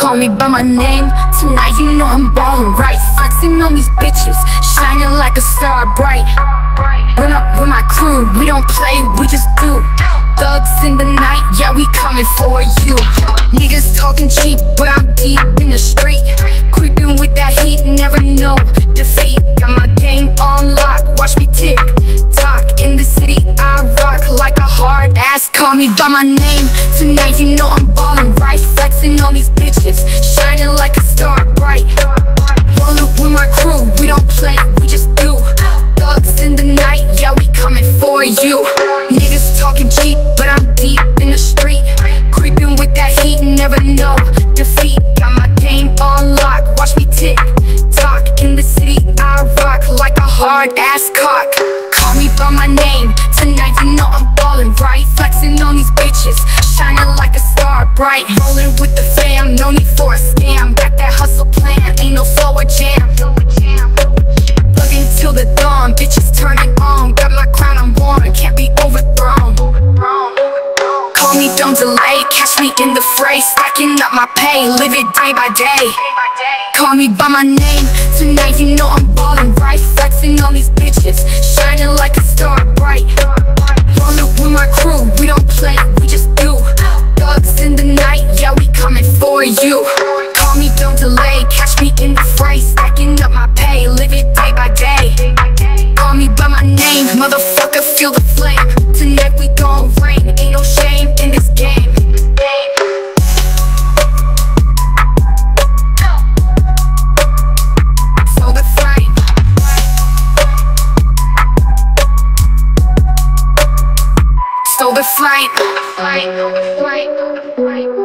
Call me by my name, tonight you know I'm ballin' right Flexing on these bitches, shining like a star bright Run up with my crew, we don't play, we just do Thugs in the night, yeah we coming for you Niggas talking cheap, but me by my name, tonight you know I'm ballin' right? Flexing on these bitches, shining like a star bright Roll up with my crew, we don't play, we just do. Thugs in the night, yeah we coming for you. Niggas talking cheap, but I'm deep in the street. Creeping with that heat, never know. Defeat Got my game on lock, watch me tick Talk in the city, I rock like a hard ass cock. Call me by my name, tonight you know I'm ballin' right? Flexin' on these bitches, shining like a star bright. Rollin' with the fam, no need for a scam. Got that hustle plan, ain't no slower jam. Plugging till the dawn, bitches turning on. Got my crown, I'm worn, can't be overthrown. Call me, don't delay, catch me in the fray. Stacking up my pay, live it day by day. Call me by my name, tonight you know I'm ballin' right? Flexin' on these bitches, shining like a star bright Tonight we gon' ain't no shame in this game. Flight, flight, flight, flight